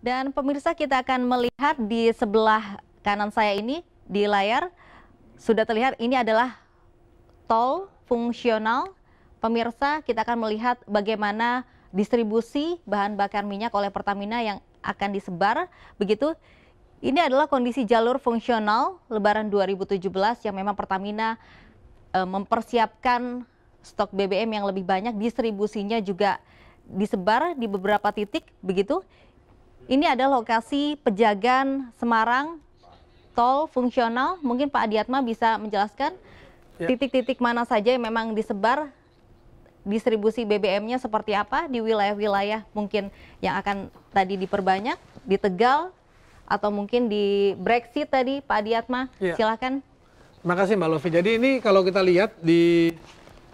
Dan pemirsa kita akan melihat di sebelah kanan saya ini di layar sudah terlihat ini adalah tol fungsional. Pemirsa kita akan melihat bagaimana distribusi bahan bakar minyak oleh Pertamina yang akan disebar begitu. Ini adalah kondisi jalur fungsional Lebaran 2017 yang memang Pertamina e, mempersiapkan stok BBM yang lebih banyak, distribusinya juga disebar di beberapa titik begitu. Ini adalah lokasi Pejagan Semarang tol fungsional. Mungkin Pak Adiatma bisa menjelaskan ya. titik-titik ya. mana saja yang memang disebar distribusi BBM-nya seperti apa di wilayah-wilayah mungkin yang akan tadi diperbanyak di Tegal atau mungkin di Brexit tadi Pak Adiatma. Ya. Silakan. Terima kasih Mbak Lofi. Jadi ini kalau kita lihat di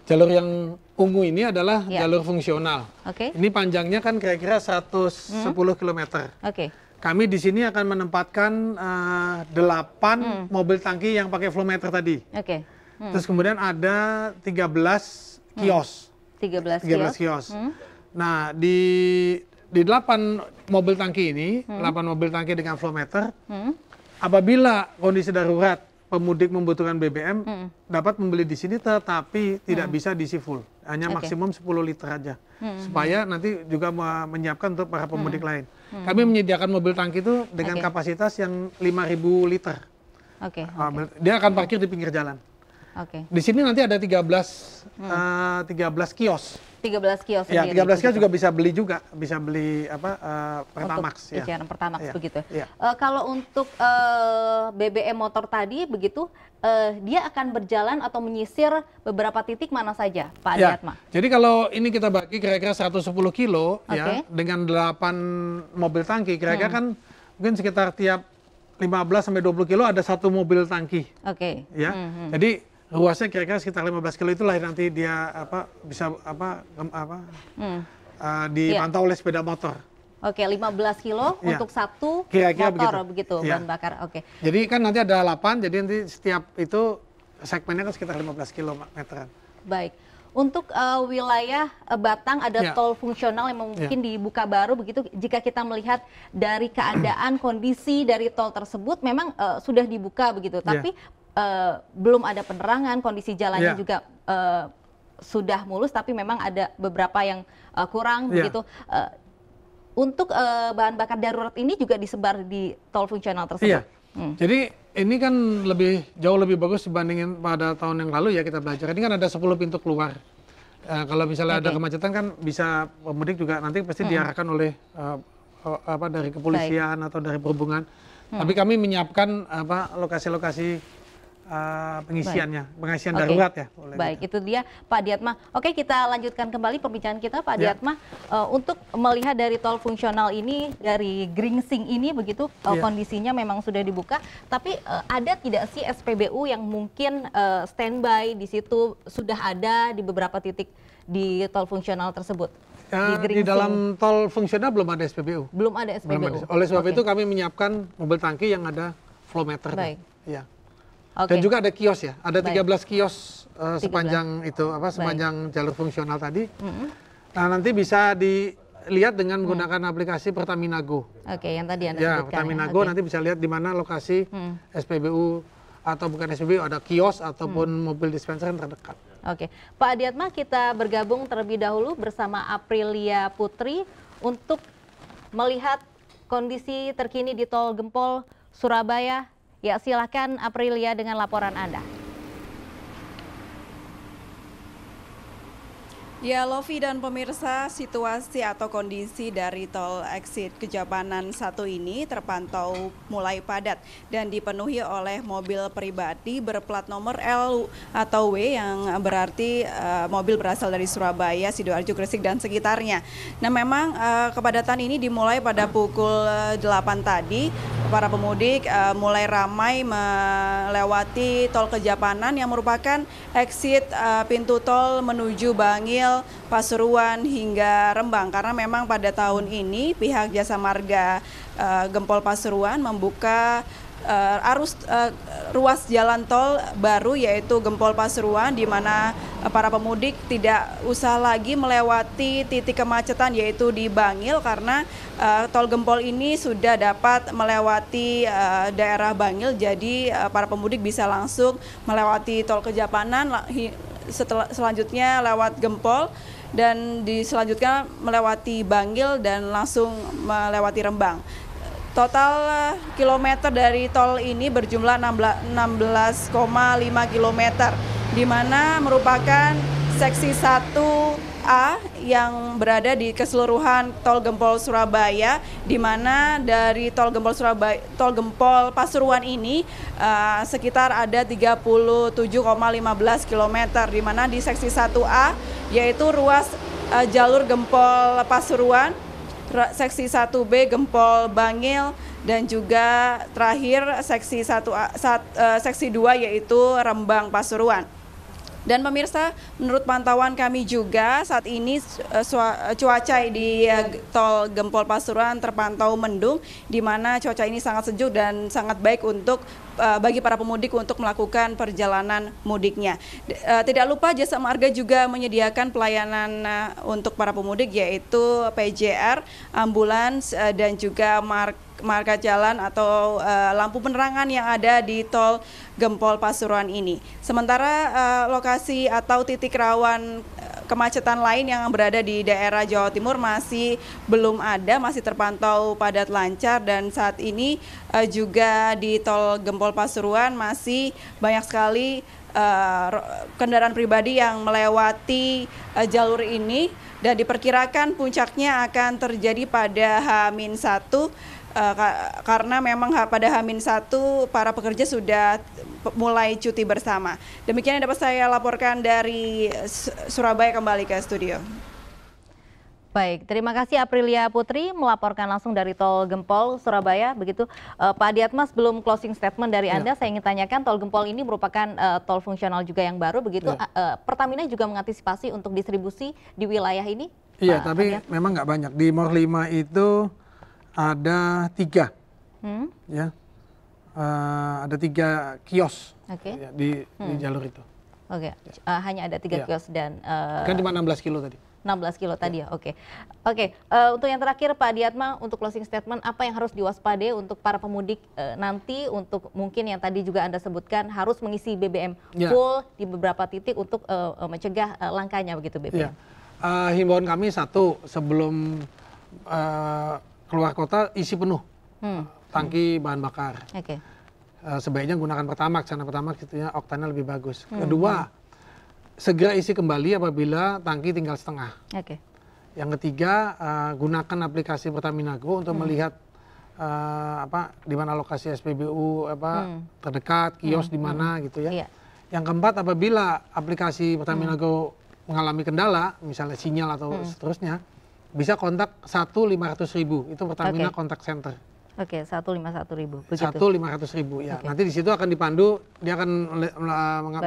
jalur yang ungu ini adalah ya. jalur fungsional. Oke. Okay. Ini panjangnya kan kira-kira 110 hmm. km. Oke. Okay. Kami di sini akan menempatkan uh, eh, 8 hmm. mobil tangki yang pakai flow meter tadi. Oke. Okay. Hmm. Terus kemudian ada 13 kios. Hmm. 13, 13 kios. kios. Hmm. Nah, di di 8 mobil tangki ini, hmm. 8 mobil tangki dengan flow meter, hmm. apabila kondisi darurat pemudik membutuhkan BBM hmm. dapat membeli di sini tetapi tidak hmm. bisa diisi full hanya okay. maksimum 10 liter aja hmm. supaya nanti juga menyiapkan untuk para pemudik hmm. lain hmm. kami menyediakan mobil tangki itu dengan okay. kapasitas yang 5000 liter okay. Uh, okay. dia akan parkir di pinggir jalan okay. di sini nanti ada 13 hmm. uh, 13 kios 13 kios ya, 13 kios juga bisa beli juga, bisa beli apa uh, Pertamax untuk ya. Pertamax ya. begitu. Ya. Uh, kalau untuk uh, BBM motor tadi begitu uh, dia akan berjalan atau menyisir beberapa titik mana saja, Pak ya. Adiatma? Jadi kalau ini kita bagi kira-kira 110 kilo okay. ya dengan 8 mobil tangki kira-kira hmm. kan mungkin sekitar tiap 15 sampai 20 kilo ada satu mobil tangki. Oke. Okay. Ya. Hmm, hmm. Jadi luasnya kira-kira sekitar 15 kilo itulah nanti dia apa bisa apa apa hmm. uh, dipantau yeah. oleh sepeda motor. Oke, okay, 15 kilo yeah. untuk satu kira-kira motor begitu, begitu yeah. bahan bakar. Oke. Jadi kan nanti ada 8, jadi nanti setiap itu segmennya kan sekitar 15 kilometeran. Baik. Untuk uh, wilayah uh, Batang ada yeah. tol fungsional yang mungkin yeah. dibuka baru begitu. Jika kita melihat dari keadaan kondisi dari tol tersebut memang uh, sudah dibuka begitu. Ya. Uh, belum ada penerangan, kondisi jalannya yeah. juga uh, sudah mulus, tapi memang ada beberapa yang uh, kurang yeah. begitu. Uh, untuk uh, bahan bakar darurat ini juga disebar di tol fungsional tersebut. Iya. Hmm. Jadi ini kan lebih jauh lebih bagus dibandingin pada tahun yang lalu ya kita belajar. Ini kan ada 10 pintu keluar. Uh, kalau misalnya okay. ada kemacetan kan bisa pemudik juga nanti pasti hmm. diarahkan oleh uh, apa dari kepolisian Baik. atau dari perhubungan. Hmm. Tapi kami menyiapkan apa lokasi-lokasi uh, pengisiannya, Baik. pengisian okay. darurat ya. Baik, gitu. itu dia Pak Diatma. Oke, kita lanjutkan kembali perbincangan kita Pak ya. Diatma uh, untuk melihat dari tol fungsional ini dari Gringsing ini begitu uh, ya. kondisinya memang sudah dibuka, tapi uh, ada tidak sih SPBU yang mungkin uh, standby di situ sudah ada di beberapa titik di tol fungsional tersebut? Ya, di, di dalam tol fungsional belum ada SPBU. Belum ada SPBU. Belum ada. Oleh sebab okay. itu kami menyiapkan mobil tangki yang ada flow meter. Baik. Ya. Okay. Dan juga ada kios ya, ada Baik. 13 kios uh, 13. sepanjang itu apa sepanjang Baik. jalur fungsional tadi. Mm -hmm. Nah nanti bisa dilihat dengan menggunakan mm. aplikasi Pertamina Go. Oke, okay, yang tadi Anda Ya, Pertamina ya. Go okay. nanti bisa lihat di mana lokasi mm. SPBU atau bukan SPBU ada kios ataupun mm. mobil dispenser yang terdekat. Oke, okay. Pak Adiatma kita bergabung terlebih dahulu bersama Aprilia Putri untuk melihat kondisi terkini di Tol Gempol Surabaya Ya, silakan Aprilia dengan laporan Anda. Ya, Lovi dan pemirsa, situasi atau kondisi dari tol exit Kejapanan satu ini terpantau mulai padat dan dipenuhi oleh mobil pribadi berplat nomor L atau W yang berarti uh, mobil berasal dari Surabaya, Sidoarjo, Gresik dan sekitarnya. Nah, memang uh, kepadatan ini dimulai pada pukul 8 tadi. Para pemudik uh, mulai ramai melewati tol Kejapanan yang merupakan exit uh, pintu tol menuju Bangil Pasuruan hingga Rembang. Karena memang pada tahun ini pihak Jasa Marga uh, Gempol Pasuruan membuka uh, arus uh, ruas jalan tol baru yaitu Gempol Pasuruan di mana uh, para pemudik tidak usah lagi melewati titik kemacetan yaitu di Bangil karena uh, tol Gempol ini sudah dapat melewati uh, daerah Bangil jadi uh, para pemudik bisa langsung melewati tol Kejapanan setelah selanjutnya lewat Gempol dan diselanjutkan melewati Bangil dan langsung melewati Rembang. Total eh, kilometer dari tol ini berjumlah 16,5 kilometer, di mana merupakan seksi 1A yang berada di keseluruhan tol Gempol Surabaya, di mana dari tol Gempol Surabaya, tol Gempol Pasuruan ini uh, sekitar ada 37,15 kilometer, di mana di seksi 1A yaitu ruas uh, jalur Gempol Pasuruan seksi 1B Gempol Bangil dan juga terakhir seksi 1 sat, uh, seksi 2 yaitu Rembang Pasuruan. Dan pemirsa, menurut pantauan kami juga saat ini uh, cuaca di uh, tol Gempol Pasuruan terpantau mendung di mana cuaca ini sangat sejuk dan sangat baik untuk bagi para pemudik untuk melakukan perjalanan mudiknya. Tidak lupa Jasa Marga juga menyediakan pelayanan untuk para pemudik yaitu PJR, ambulans dan juga mark marka jalan atau uh, lampu penerangan yang ada di tol Gempol Pasuruan ini. Sementara uh, lokasi atau titik rawan kemacetan lain yang berada di daerah Jawa Timur masih belum ada, masih terpantau padat lancar dan saat ini uh, juga di tol Gempol Pasuruan masih banyak sekali uh, kendaraan pribadi yang melewati uh, jalur ini dan diperkirakan puncaknya akan terjadi pada H-1 uh, karena memang pada Hamin satu para pekerja sudah mulai cuti bersama. Demikian yang dapat saya laporkan dari Surabaya kembali ke studio. Baik, terima kasih Aprilia Putri melaporkan langsung dari Tol Gempol Surabaya. Begitu, uh, Pak Diatmas belum closing statement dari ya. Anda. Ya. Saya ingin tanyakan Tol Gempol ini merupakan uh, tol fungsional juga yang baru. Begitu, ya. uh, Pertamina juga mengantisipasi untuk distribusi di wilayah ini. Iya, tapi Adiat? memang nggak banyak. Di Mor 5 itu ada tiga, hmm? ya, uh, ada tiga kios okay. ya, di, hmm. di jalur itu. Oke, okay. ya. uh, hanya ada tiga ya. kios dan uh, kan cuma 16 kilo tadi. 16 kilo tadi ya, oke. Okay. Oke, okay. uh, untuk yang terakhir Pak Diatma, untuk closing statement, apa yang harus diwaspadai untuk para pemudik uh, nanti, untuk mungkin yang tadi juga Anda sebutkan, harus mengisi BBM ya. full di beberapa titik untuk uh, mencegah uh, langkanya begitu BBM? Ya. Uh, himbauan kami satu, sebelum uh, keluar kota isi penuh hmm. tangki hmm. bahan bakar. Okay. Uh, sebaiknya gunakan pertamax karena pertamax itu ya oktannya lebih bagus. Hmm. Kedua, hmm. segera isi kembali apabila tangki tinggal setengah. Okay. Yang ketiga, uh, gunakan aplikasi Pertamina Go untuk hmm. melihat uh, apa di mana lokasi SPBU apa hmm. terdekat, kios hmm. di mana hmm. gitu ya. Yeah. Yang keempat, apabila aplikasi Pertamina hmm. Go mengalami kendala, misalnya sinyal atau hmm. seterusnya, bisa kontak satu lima ratus ribu itu Pertamina okay. kontak center. Oke, satu lima satu ribu. Satu lima ratus ribu ya. Okay. Nanti di situ akan dipandu, dia akan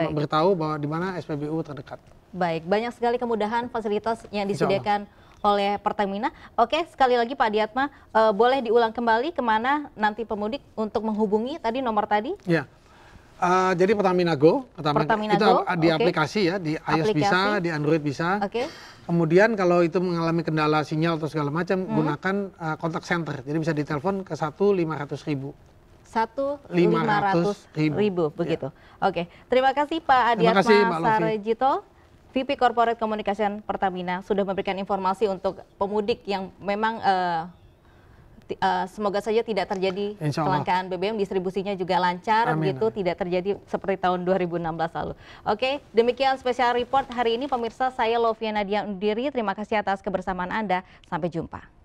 beritahu bahwa di mana SPBU terdekat. Baik, banyak sekali kemudahan fasilitas yang disediakan oleh Pertamina. Oke, sekali lagi Pak Diatma, uh, boleh diulang kembali ke mana nanti pemudik untuk menghubungi tadi nomor tadi? Ya, uh, jadi Pertamina Go, Pertamina, Pertamina itu Go, di okay. aplikasi ya, di iOS aplikasi. bisa, di Android bisa. Oke. Okay. Kemudian kalau itu mengalami kendala sinyal atau segala macam, hmm. gunakan uh, kontak center. Jadi bisa ditelepon ke satu lima ratus ribu. Satu lima ratus ribu. ribu ya. begitu. Ya. Oke, terima kasih Pak Adiatma Sarjito, VP Corporate Communication Pertamina sudah memberikan informasi untuk pemudik yang memang uh, uh, semoga saja tidak terjadi kelangkaan BBM, distribusinya juga lancar, Amin. gitu, tidak terjadi seperti tahun 2016 lalu. Oke, demikian spesial report hari ini pemirsa. Saya Lovia Nadia Undiri, terima kasih atas kebersamaan Anda. Sampai jumpa.